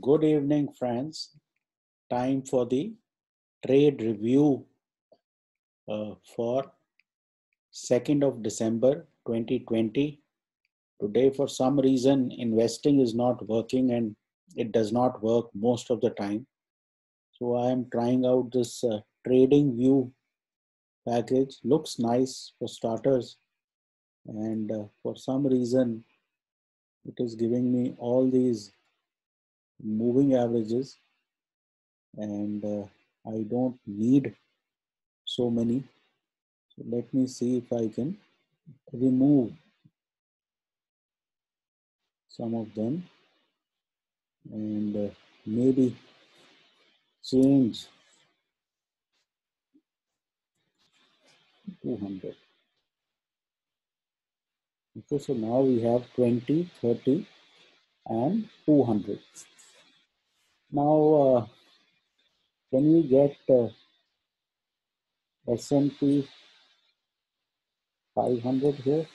Good evening, friends. Time for the trade review uh, for 2nd of December 2020. Today, for some reason, investing is not working and it does not work most of the time. So I am trying out this uh, TradingView package. Looks nice for starters. And uh, for some reason, it is giving me all these moving averages and uh, I don't need so many. So let me see if I can remove some of them and uh, maybe change 200. Okay, so now we have 20, 30 and 200. Now, uh, can we get uh, S&P 500 here?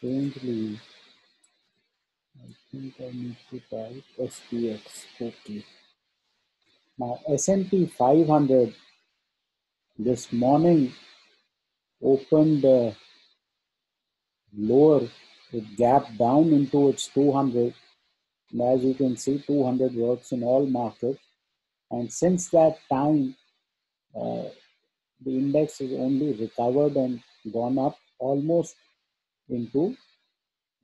Strangely, I think I need to type SPX. Okay. Now S&P 500 this morning opened uh, lower. It gapped down into its 200. And as you can see, 200 works in all markets. And since that time, uh, the index has only recovered and gone up almost into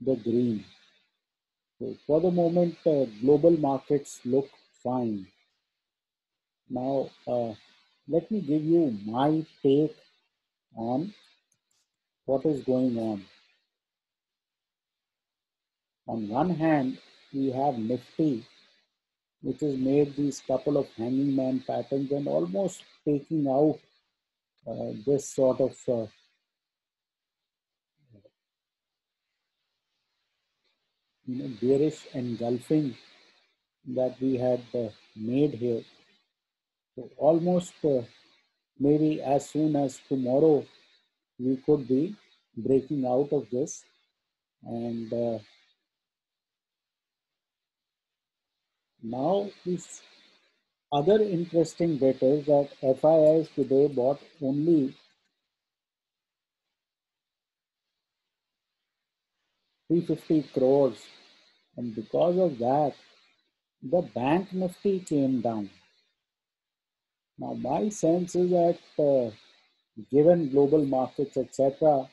the green. So for the moment, uh, global markets look fine. Now, uh, let me give you my take on what is going on. On one hand, we have Nifty, which has made these couple of hanging man patterns and almost taking out uh, this sort of you know, bearish engulfing that we had uh, made here. So almost uh, maybe as soon as tomorrow, we could be breaking out of this. And uh, now this other interesting bit is that FIIs today bought only 350 crores. And because of that the bank nifty came down. Now my sense is that uh, given global markets etc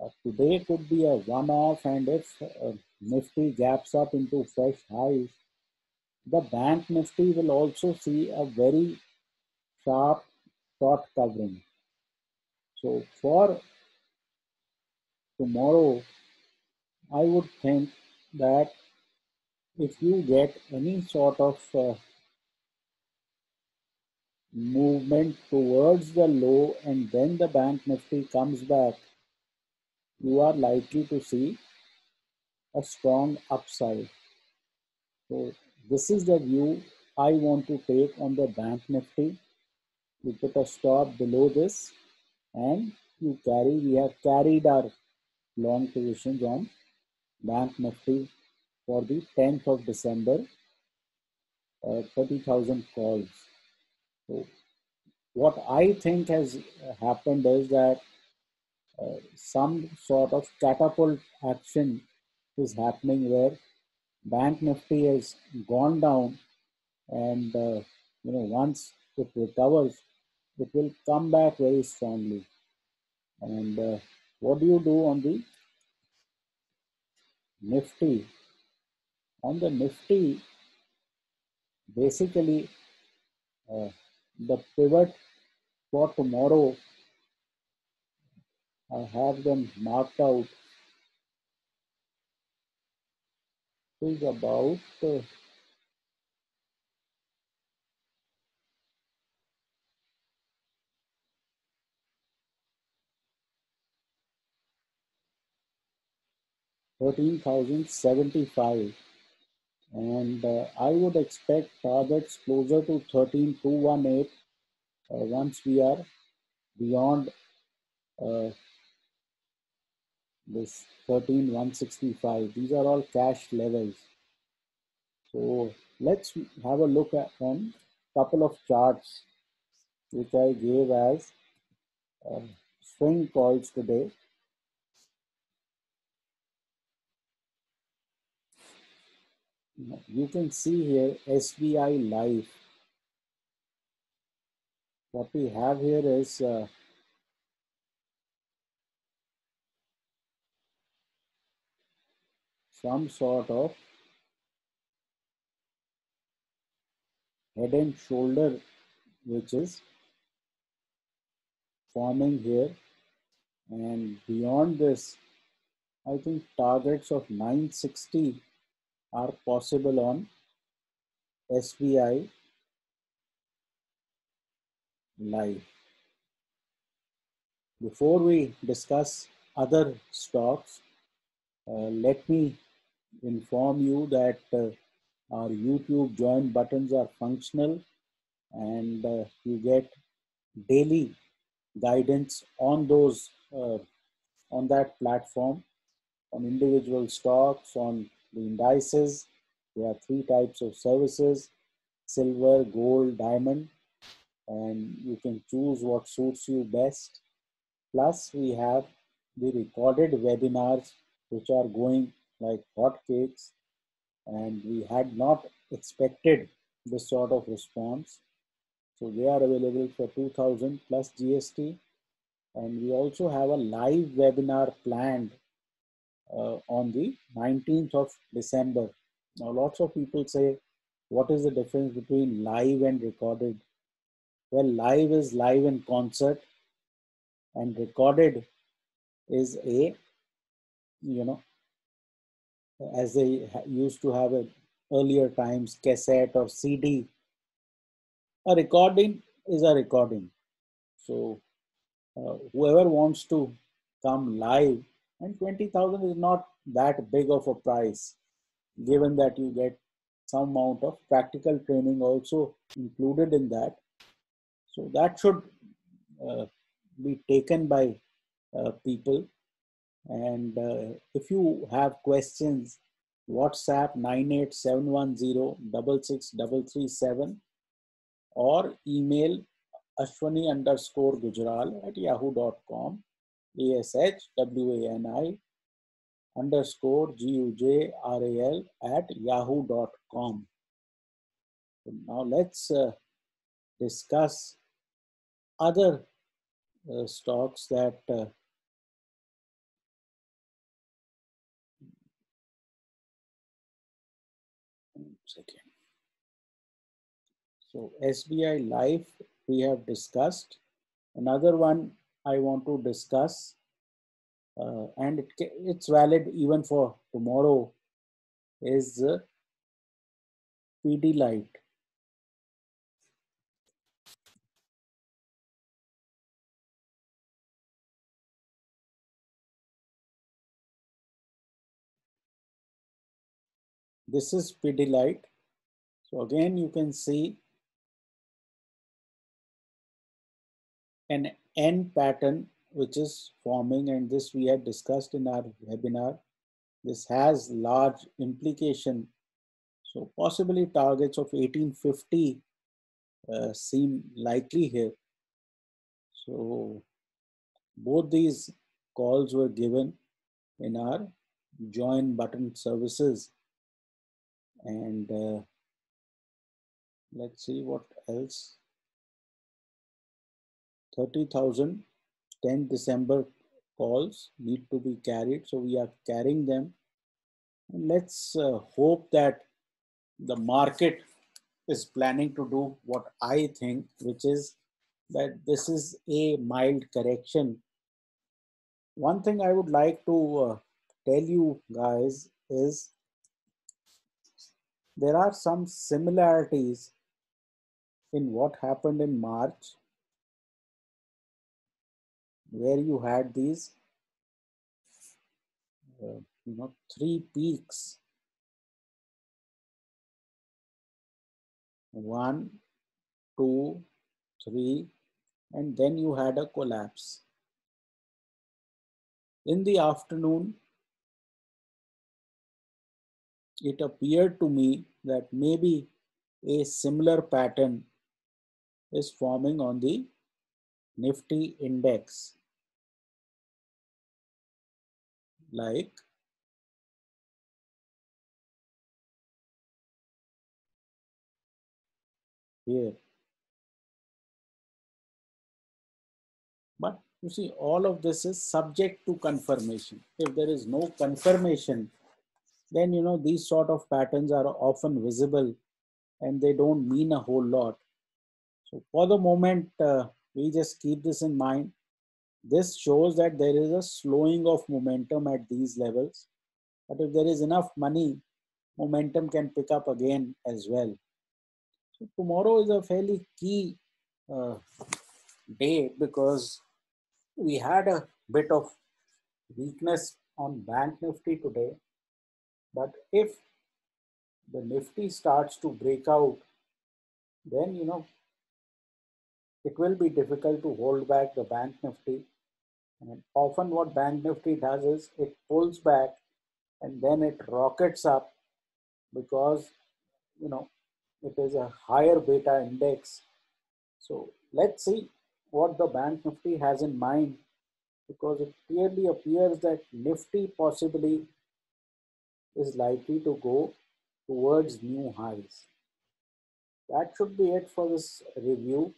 uh, today could be a one-off and if uh, nifty gaps up into fresh highs the bank nifty will also see a very sharp short covering. So for tomorrow I would think that if you get any sort of uh, movement towards the low and then the bank nifty comes back, you are likely to see a strong upside. So this is the view I want to take on the bank nifty. You put a stop below this and you carry, we have carried our long positions on Bank Nifty for the 10th of December, uh, 30,000 calls. So what I think has happened is that uh, some sort of catapult action is happening where Bank Nifty has gone down and uh, you know once it recovers, it will come back very strongly. And uh, what do you do on the Nifty. On the Nifty, basically, uh, the pivot for tomorrow, I have them marked out is about uh, thirteen thousand seventy-five, and uh, I would expect targets closer to thirteen two one eight uh, once we are beyond uh, this 13165 these are all cash levels. So let's have a look at on couple of charts which I gave as uh, swing calls today you can see here SBI Life what we have here is uh, some sort of head and shoulder which is forming here. And beyond this I think targets of 960 are possible on SBI Life. Before we discuss other stocks, uh, let me inform you that uh, our YouTube join buttons are functional and uh, you get daily guidance on those uh, on that platform on individual stocks on the indices there are three types of services silver gold diamond and you can choose what suits you best plus we have the recorded webinars which are going like hotcakes, and we had not expected this sort of response. So they are available for 2000 plus GST. And we also have a live webinar planned on the 19th of December. Now, lots of people say, what is the difference between live and recorded? Well, live is live in concert and recorded is a, you know, as they used to have it earlier times, cassette or CD. A recording is a recording. So uh, whoever wants to come live, and 20,000 is not that big of a price, given that you get some amount of practical training also included in that. So that should uh, be taken by uh, people and uh, if you have questions, WhatsApp 98710 or email ashwani underscore gujral at yahoo.com, A-S-H-W-A-N-I underscore G-U-J-R-A-L at yahoo.com. So now let's uh, discuss other uh, stocks that uh, second. So SBI Life we have discussed. Another one I want to discuss, uh, and it, it's valid even for tomorrow, is uh, light? This is Pidilite. So again, you can see an N pattern which is forming and this we had discussed in our webinar. This has large implication. So possibly targets of 1850 uh, seem likely here. So both these calls were given in our join button services and uh, let's see what else 30,000 10 December calls need to be carried. So we are carrying them. Let's uh, hope that the market is planning to do what I think which is that this is a mild correction. One thing I would like to uh, tell you guys is there are some similarities in what happened in March, where you had these, uh, you know, three peaks. One, two, three, and then you had a collapse. In the afternoon, it appeared to me that maybe a similar pattern is forming on the Nifty index. Like here. But you see, all of this is subject to confirmation. If there is no confirmation, then you know these sort of patterns are often visible and they don't mean a whole lot. So for the moment, uh, we just keep this in mind. This shows that there is a slowing of momentum at these levels. But if there is enough money, momentum can pick up again as well. So tomorrow is a fairly key uh, day because we had a bit of weakness on bank nifty today but if the nifty starts to break out then you know it will be difficult to hold back the bank nifty and often what bank nifty does is it pulls back and then it rockets up because you know it is a higher beta index so let's see what the bank nifty has in mind because it clearly appears that nifty possibly is likely to go towards new highs. That should be it for this review.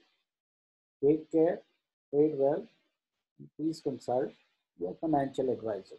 Take care, trade well, please consult your financial advisor.